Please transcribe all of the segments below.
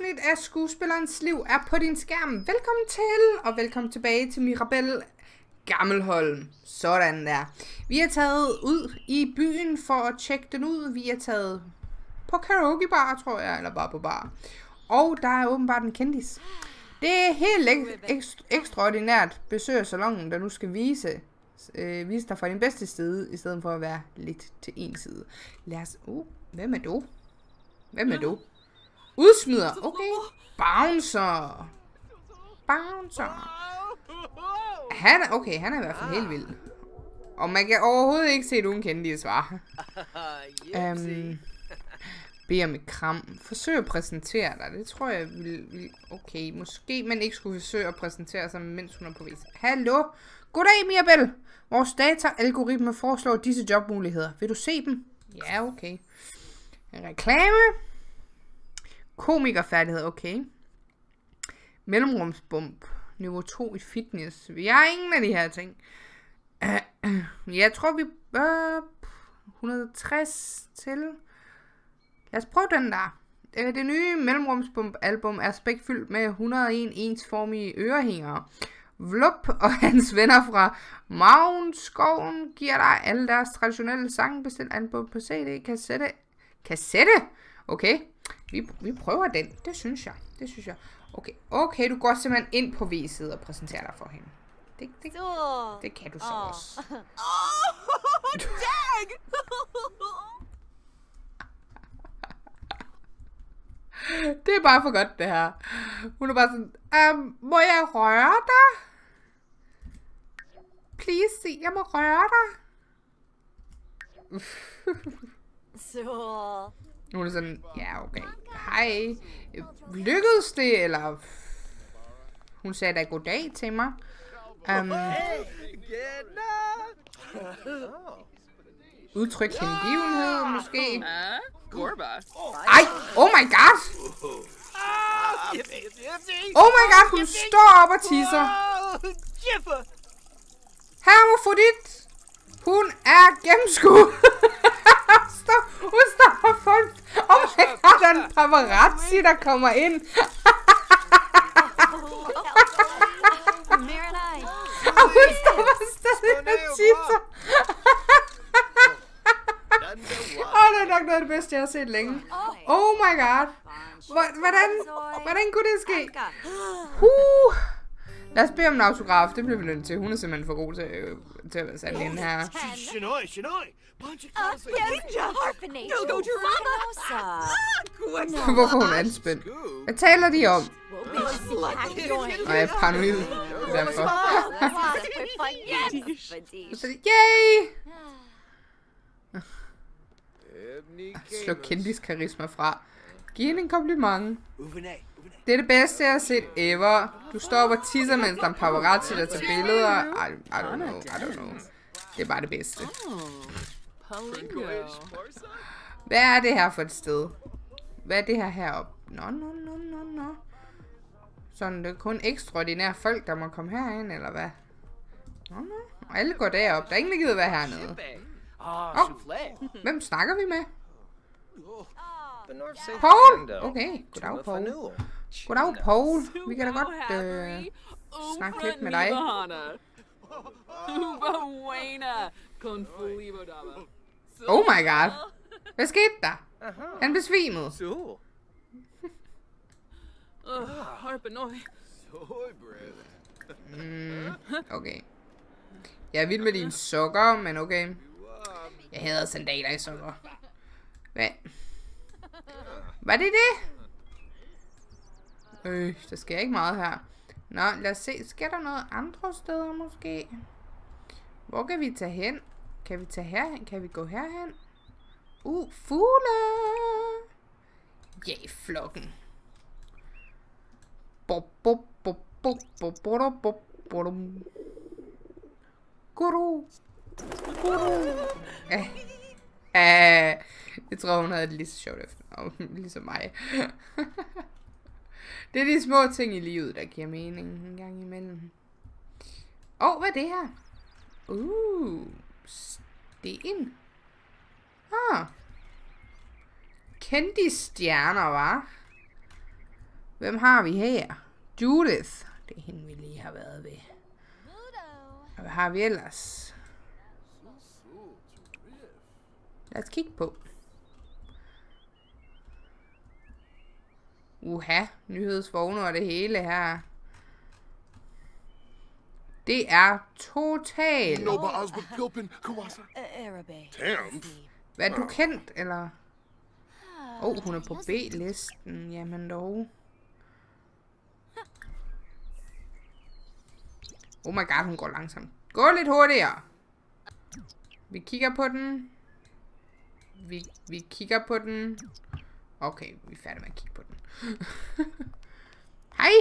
afsnit af Skuespillerens Liv er på din skærm. Velkommen til, og velkommen tilbage til Mirabelle Gammelholm. Sådan der. Vi er taget ud i byen for at tjekke den ud. Vi er taget på karaoke bar, tror jeg, eller bare på bar. Og der er åbenbart en kendis. Det er helt ek- ekst- ekstraordinært besøg af salongen, der nu skal vise, øh, vise dig fra din bedste side, i stedet for at være lidt til en side. Lad os... Uh, hvem er du? Hvem er du? Udsmider. Okay. Bouncer. Bouncer. Han er, okay, han er i hvert fald helt vild. Og man kan overhovedet ikke se et ukendt svar. Øhm, bed om et kram. Forsøg at præsentere dig. Det tror jeg vil, vil... Okay, måske man ikke skulle forsøge at præsentere sig, mens hun er på vis. Hallo? Goddag, Mirabel. Vores data-algoritme foreslår disse jobmuligheder. Vil du se dem? Ja, okay. Reklame. Komikerfærdighed, okay. Mellemrumsbump. Niveau 2 i fitness. Vi har ingen af de her ting. Jeg tror, vi... 160 til. Lad os prøve den der. Øh, det nye Mellemrumsbump-album er spækfyldt med 101 ensformige ørehængere. Vlup og hans venner fra Magnskoven giver dig alle deres traditionelle sange bestilt album på CD, kassette. Kassette? Okay, vi, vi prøver den. Det synes jeg. Det synes jeg. Okay, okay, du går simpelthen ind på V-side og præsenterer dig for hende. Det, det, det kan du så Åh. også. Oh, dag! Det er bare for godt, det her. Hun er bare sådan, um, må jeg røre dig? Please, sig, jeg må røre dig. Så. Hun er sådan, ja, okay. Hej. Lykkedes det, eller... Hun sagde da goddag til mig. Um, udtryk hengivenhed, måske. Ej, oh my god. Oh my god, hun står op og tisser. Jiffa! Hermofrodit. Hun er gennemskuet. Stop. Hun står og får en... Oh my god, der er en paparazzi, der kommer ind. Og hun bare stadig og tisser. Åh, oh, det er nok noget af det bedste, jeg har set længe. Oh my god. Hvor- Hvordan, hvordan kunne det ske? Uh. Lad os bede om en autograf. Det bliver vi nødt til. Hun er simpelthen for god til, øh, til at være sat ind her. Shinoi, Shinoi! Rosa. Hvorfor er hun anspændt? Hvad taler de om? Og jeg er paranoid. Derfor. Så Yay! Slå Kendis karisma fra. Giv hende en kompliment. Det er det bedste, jeg har set ever. Du står op og tisser, mens der er en paparazzi, der tager billeder. I, I don't know, I don't know. Det er bare det bedste. Hvad er det her for et sted? Hvad er det her heroppe? Nå, nå, nå, nå, nå. Sådan, det er kun ekstraordinære folk, der må komme herind, eller hvad? Nå, nå. Og alle går derop. Der er ingen, der gider være hernede. Ah, Oh. Hvem snakker vi med? Paul! Okay, goddag, Paul. Goddag, Paul. Vi kan da godt øh, snakke lidt med dig. Oh my god. Hvad skete der? Han besvimede. Mm, okay. Jeg er vild med dine sokker, men okay. Jeg hader sandaler i sokker. Hvad? Var det det? Øh, der sker ikke meget her. Nå, lad os se. Sker der noget andre steder måske? Hvor kan vi tage hen? Kan vi tage herhen? Kan vi gå herhen? Uh, fugle! Ja, yeah, flokken. Bop, bop, bop, bop, bop, bop, bop, bop. Guru. Guru. Æh. Ja, jeg tror, hun havde det lige så sjovt efter. Ligesom mig. det er de små ting i livet, der giver mening en gang imellem. Åh, oh, hvad er det her? Uh, sten. Ah. Kendte stjerner, var. Hvem har vi her? Judith. Det er hende, vi lige har været ved. Og hvad har vi ellers? Lad os kigge på. Uha, nyhedsvogne og det hele her. Det er. Damn. Hvad er du kendt, eller? Åh, oh, hun er på B-listen. Jamen dog. Oh my god, hun går langsomt. Gå lidt hurtigere. Vi kigger på den. Vi, vi kigger på den. Okay, vi er færdige med at kigge på den. Hej.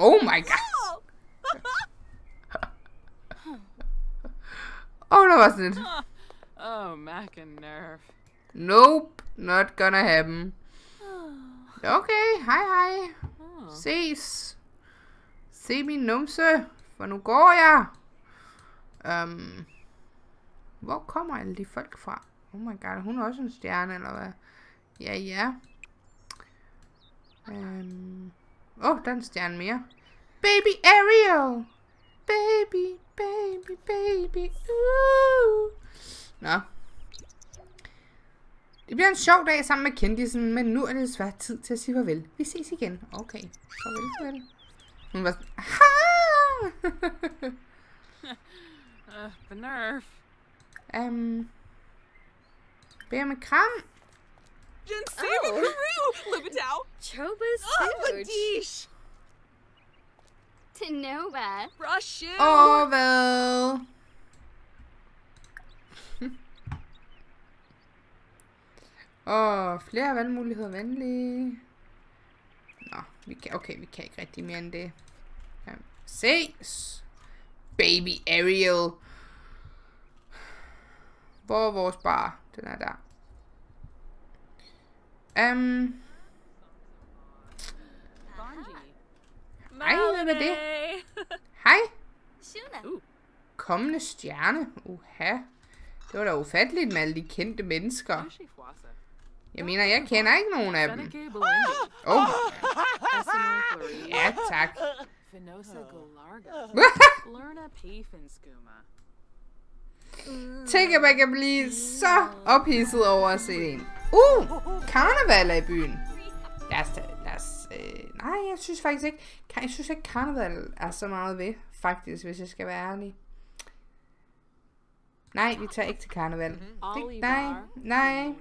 Oh my god. Oh, der var sådan et. Oh, Mac and Nerf. Nope, not gonna happen. Okay, hej hej. Oh. Ses. Se min numse, for nu går jeg. Um, hvor kommer alle de folk fra? Oh my god, hun er også en stjerne, eller hvad? Ja, ja. Um, Åh, oh, der er en stjerne mere. Baby Ariel! Baby, baby, baby, uh. Nå. Det bliver en sjov dag sammen med kendisen, men nu er det desværre tid til at sige farvel. Vi ses igen. Okay, farvel, farvel. Hun var sådan, ha! Uh, the Nerf. um, med kram? Jin Saving Oh. Peru! Libetau! Choba's Oh, huge. Madish! Tanoba. Brushu! Åh, hvad? Åh, flere valgmuligheder venlige. Nå, vi kan, okay, vi kan ikke rigtig mere end det. Ja, ses. Baby Ariel. Hvor er vores bar? Den er der. Um, Bonji. Hej, hvad er det? Hej. Shuna. Kommende stjerne. Uha. Det var da ufatteligt med alle de kendte mennesker. Jeg mener, jeg kender ikke nogen af dem. Belindy. Oh, ja tak. Finosa Galarga. Lerna Pafinskuma. Tænk, at man kan blive så ophidset over at se en. Uh, karneval er i byen. Lad os, lad os, øh, nej, jeg synes faktisk ikke, jeg synes ikke, karneval er så meget ved, faktisk, hvis jeg skal være ærlig. Nej, vi tager ikke til karneval. Det, nej, nej,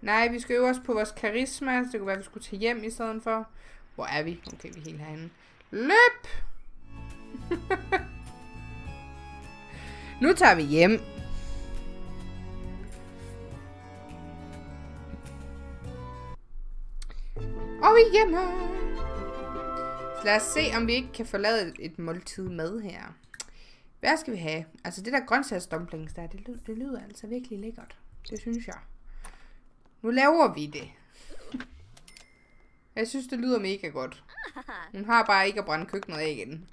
nej, vi skal øve os på vores karisma, så det kunne være, at vi skulle tage hjem i stedet for. Hvor er vi? Okay, vi er helt herinde. Løb! nu tager vi hjem. Og vi er hjemme. Så lad os se, om vi ikke kan forlade et- måltid med her. Hvad skal vi have? Altså det der grøntsagsdumplings der, det, det lyder altså virkelig lækkert. Det synes jeg. Nu laver vi det. Jeg synes, det lyder mega godt. Hun har bare ikke at brænde køkkenet af igen.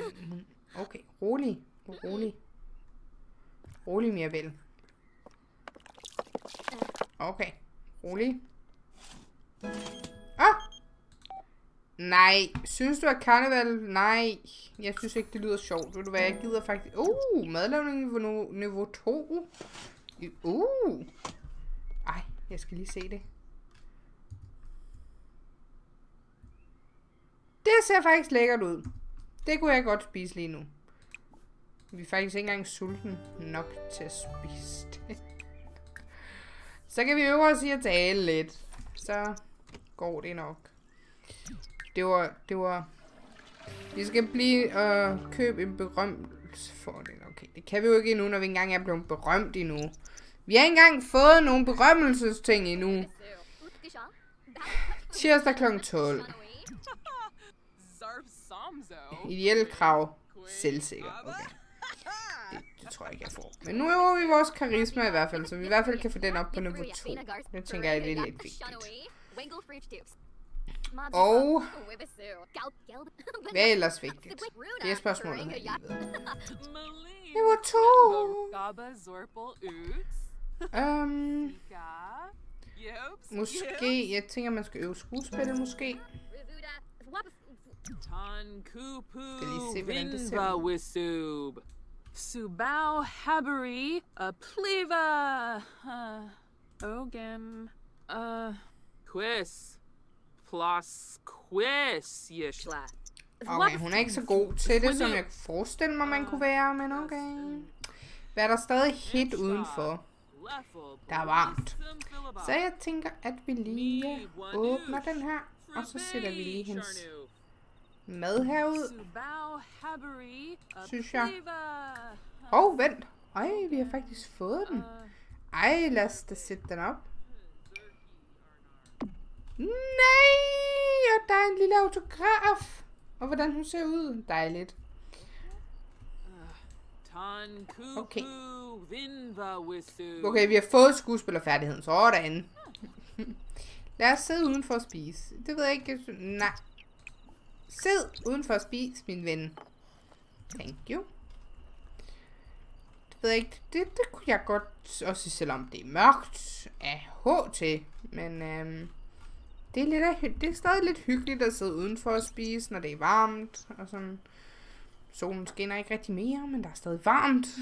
Nej, hun- okay. Rolig. Rolig. Rolig, Mirabel. Okay. Rolig. Ah! Nej. Synes du, at karneval... Nej. Jeg synes ikke, det lyder sjovt. Ved du hvad, jeg gider faktisk... Uh, madlavning niveau, niveau 2. Uh. Ej, jeg skal lige se det. Det ser faktisk lækkert ud. Det kunne jeg godt spise lige nu. Vi er faktisk ikke engang sulten nok til at spise det. Så kan vi øve os i at tale lidt. Så går det nok. Det var, det var... Vi skal blive og øh, købe en berømmelse for det. Okay, det kan vi jo ikke endnu, når vi ikke engang er blevet berømt endnu. Vi har ikke engang fået nogle berømmelsesting endnu. Tirsdag kl. 12. Ideelle krav. Selvsikker. Okay. Det, det tror jeg ikke, jeg får. Men nu øver vi vores karisma i hvert fald, så vi i hvert fald kan få den op på niveau 2. Det tænker jeg, det er lidt vigtigt. Og hvad er ellers vigtigt? Det er spørgsmålet her i livet. Niveau 2. Gaba Zorpal Oots. Øhm, måske, jeg tænker, man skal øve skuespil, måske. Ton kupu Skal lige se, hvordan det ser vinva wisub. Subao habari a pliva. Uh, ogen. Uh, quiz. Plus quiz yeshla. Okay, hun er ikke så god til det, som jeg kunne forestille mig, man kunne være, men okay. Hvad er der stadig hit udenfor? Der er varmt. Så jeg tænker, at vi lige åbner den her, og så sætter vi lige hendes mad herud. Synes jeg. Åh, oh, vent. Ej, vi har faktisk fået den. Ej, lad os da sætte den op. Nej, og der er en lille autograf. Og hvordan hun ser ud. Dejligt. Okay. Okay. Vi har fået skuespillerfærdigheden. derinde. Lad os sidde udenfor og spise. Det ved jeg ikke. Nej. Sid udenfor og spis, min ven. Thank you. Det ved jeg ikke. Det, det kunne jeg godt også selvom det er mørkt af H til. Men øhm, det, er lidt af, det er stadig lidt hyggeligt at sidde udenfor og spise, når det er varmt. Og sådan. Solen skinner ikke rigtig mere, men der er stadig varmt.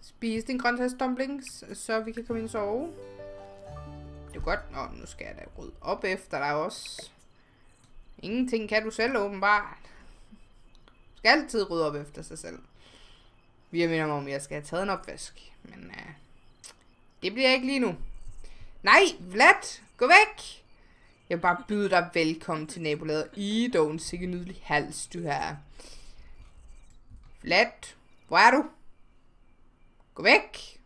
Spis din grøntsagsdumplings, så vi kan komme ind og sove jo godt. Nå, nu skal jeg da rydde op efter dig også. Ingenting kan du selv åbenbart. Du skal altid rydde op efter sig selv. Vi har minder om, at jeg skal have taget en opvask. Men uh, det bliver ikke lige nu. Nej, Vlad! Gå væk! Jeg vil bare byde dig velkommen til nabolaget. I dog en sikke nydelig hals, du her. Vlad, hvor er du? Gå væk!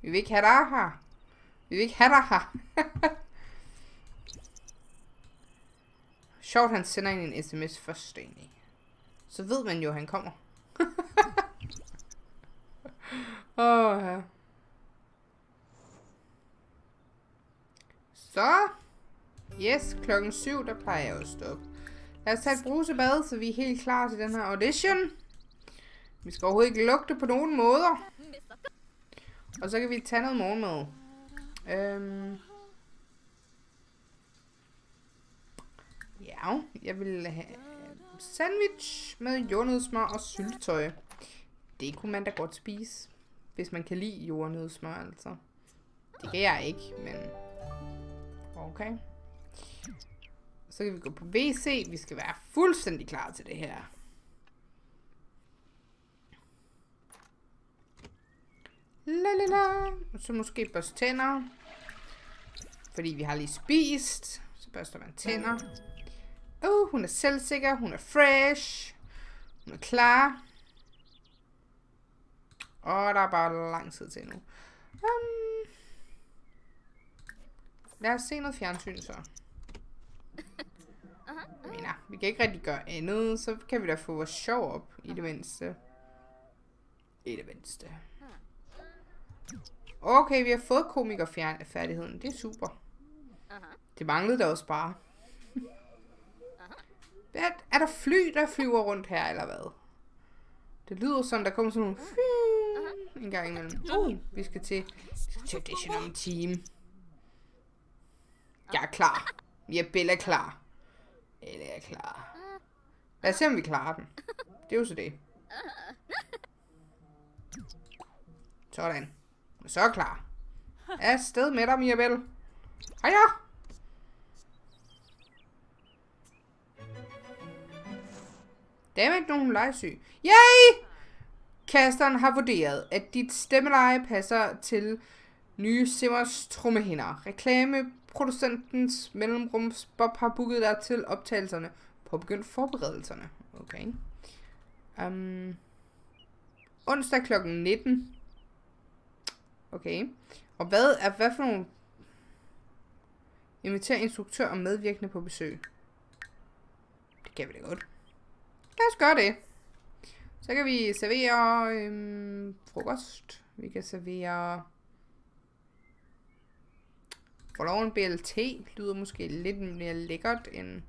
Vi vil ikke have dig her. Vi vil ikke have dig her. Sjovt, han sender ind en sms først egentlig. Så ved man jo, at han kommer. Åh, oh, ja. Så. Yes, klokken 7, der plejer jeg at stoppe. Lad os tage et brusebad, så vi er helt klar til den her audition. Vi skal overhovedet ikke lugte på nogen måder. Og så kan vi tage noget morgenmad. Øhm. Ja, jeg vil have sandwich med jordnødsmør og syltetøj. Det kunne man da godt spise, hvis man kan lide jordnødsmør, altså. Det kan jeg ikke, men... Okay. Så kan vi gå på WC. Vi skal være fuldstændig klar til det her. La la la. Og så måske børste tænder. Fordi vi har lige spist. Så børster man tænder. Oh, hun er selvsikker. Hun er fresh. Hun er klar. Og der er bare lang tid til nu. Um, lad os se noget fjernsyn så. Men mener, vi kan ikke rigtig gøre andet, så kan vi da få vores sjov op i det mindste. I det mindste. Okay, vi har fået komikerfærdigheden. Det er super. Det manglede der også bare. Hvad? Er der fly, der flyver rundt her, eller hvad? Det lyder som, der kommer sådan nogle fly en gang imellem. Uh, vi skal til, audition om en time. Jeg er klar. Vi er Bella klar. Bella er klar. Lad os se, om vi klarer den. Det er jo så det. Sådan. Så er klar. Afsted med dig, Mirabel. Hej ja. Der er ikke nogen legesyg. Yay! Kasteren har vurderet, at dit stemmeleje passer til nye Simmers trommehinder. Reklameproducentens mellemrums Bob har booket dig til optagelserne. Påbegyndt forberedelserne. Okay. Um, onsdag kl. 19. Okay. Og hvad er hvad for nogle... Inviter instruktør og medvirkende på besøg. Det kan vi da godt. Lad os gøre det. Så kan vi servere øhm, frokost. Vi kan servere... Forloven BLT. Lyder måske lidt mere lækkert end...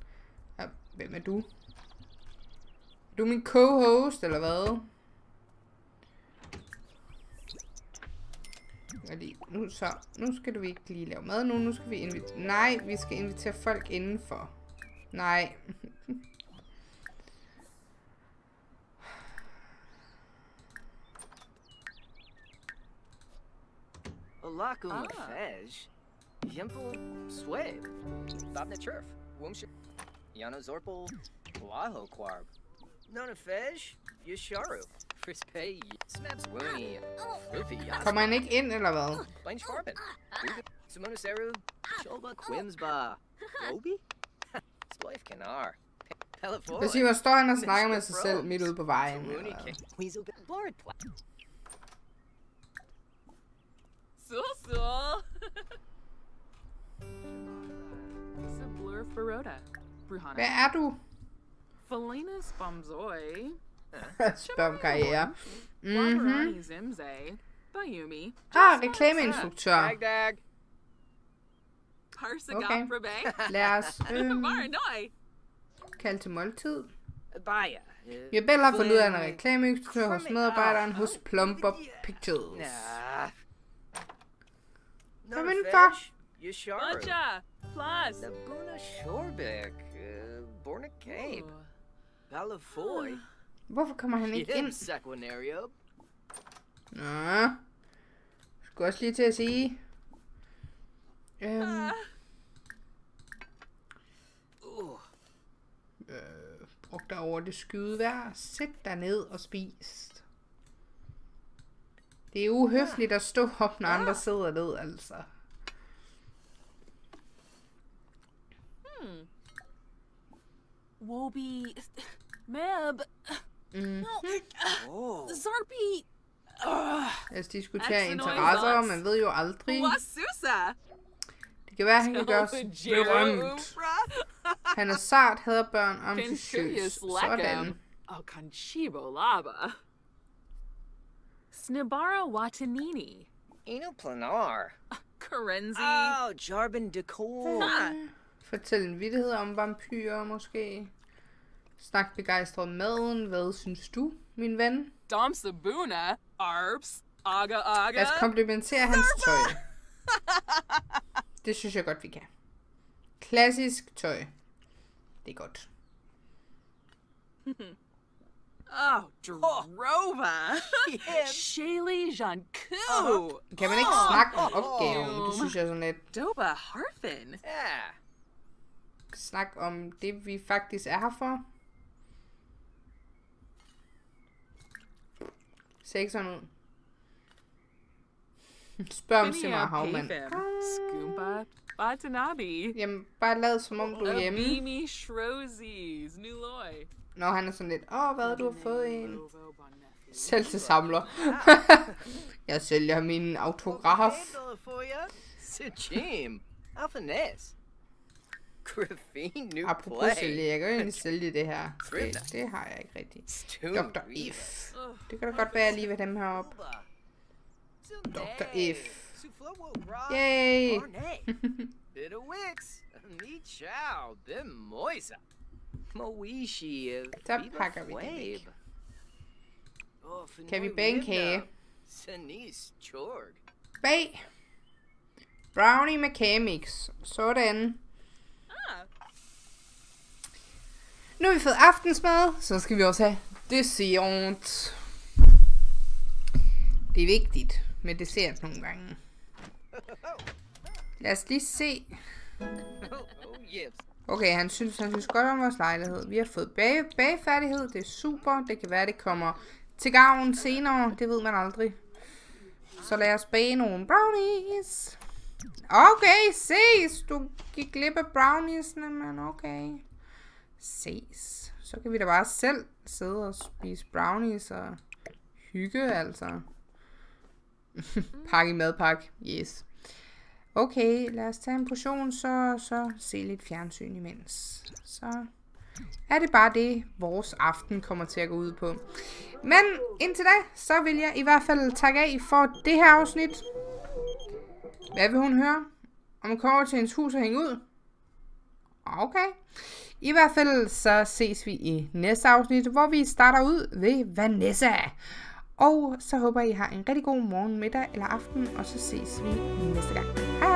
Ja, hvem er du? Er du min co-host, eller hvad? Lige, nu så, nu skal du ikke lige lave mad nu, nu skal vi invitere, nej, vi skal invitere folk indenfor. Nej. Olaku Ah. Mafej. Yimpel Swab. Bobna Turf. Woomshire. Yana Zorpal. Waho Quarb. Nona Fej. Yasharu. Frispe. Kommer han ikke ind, eller hvad? Blaine Schwarben. Simona Seru. Cholba Quimsba. Roby? Sploif Kanar. Hvad siger, hvor står han og snakker med sig selv midt ude på vejen? Baroda. Bruhana. Hvad er du? Felinas Bomzoi. Spørg om karriere. Mhm. Bayumi. Ah, reklameinstruktør. Rabe. Lad os øhm, kalde til måltid. Vi har fundet ud af, er reklameinstruktør hos medarbejderen hos Plumber Pictures. Kom indenfor. Yasharu. Buncha. Plus. Nabuna Shorbek. Uh, Borna Cape. Ooh. Hvorfor kommer han ikke ind? Nå. Skulle også lige til at sige. Øhm, Uh. øh, brug dig over det skyde vejr. Sæt dig ned og spis. Det er uhøfligt at stå op, når andre sidder ned, altså. Wobi. Meb. Mm. Oh. Zarpi. Ugh. Lad os diskutere Axel interesser, Noise man ved jo aldrig. Wasusa. Det kan være, at han kan gøre os Jero berømt. Han er sart, hader børn, ambitiøs. Concilious Sådan. Lackham. Oh, Conchibo Laba. Snibara Watanini. Eno Planar. Karenzi. Oh, Jarbin Decor. Fortæl en vittighed om vampyrer, måske. Snak begejstret om maden. Hvad synes du, min ven? Dom Sabuna. Arps. Aga Aga. Lad os komplimentere hans tøj. Det synes jeg godt, vi kan. Klassisk tøj. Det er godt. Oh, Drova. Shaylee Janku. Kan man ikke snakke om opgaven? Det synes jeg er sådan lidt. Doba Harfin. Yeah. Snak om det, vi faktisk er her for. Ser ikke sådan ud. Spørg om Simmer Havmand. Scoomba. Batanabi. Jamen, bare lad som om du er hjemme. Mimi Shrozes. Nuloy. Når han er sådan lidt, åh, hvad du har fået en. Selv til samler. jeg sælger min autograf. Sijim. Alphanes. Graphene New Apropos Play. sælge, jeg sælge det her. Det, det har jeg ikke rigtigt. Dr. If. Det kan da godt være, at jeg lige vil have dem her op. Dr. If. Yay! Bit of Wix. Me chow. Bim moisa. Moishi. Så pakker vi det væk. Kan vi bage en kage? Bag. Brownie med kagemix. Sådan. Nu har vi fået aftensmad, så skal vi også have dessert. Det er vigtigt med dessert nogle gange. Lad os lige se. Oh, yes. Okay, han synes, han synes godt om vores lejlighed. Vi har fået bage, bagefærdighed. Det er super. Det kan være, det kommer til gavn senere. Det ved man aldrig. Så lad os bage nogle brownies. Okay, ses. Du gik glip af browniesne, men okay. Ses. Så kan vi da bare selv sidde og spise brownies og hygge, altså. Pakke i madpakke. Yes. Okay, lad os tage en portion, så, så se lidt fjernsyn imens. Så er det bare det, vores aften kommer til at gå ud på. Men indtil da, så vil jeg i hvert fald takke af for det her afsnit. Hvad vil hun høre? Om hun kommer til hendes hus og hænge ud? Okay. I hvert fald så ses vi i næste afsnit, hvor vi starter ud ved Vanessa. Og så håber jeg, I har en rigtig god morgen, middag eller aften, og så ses vi næste gang. Hej!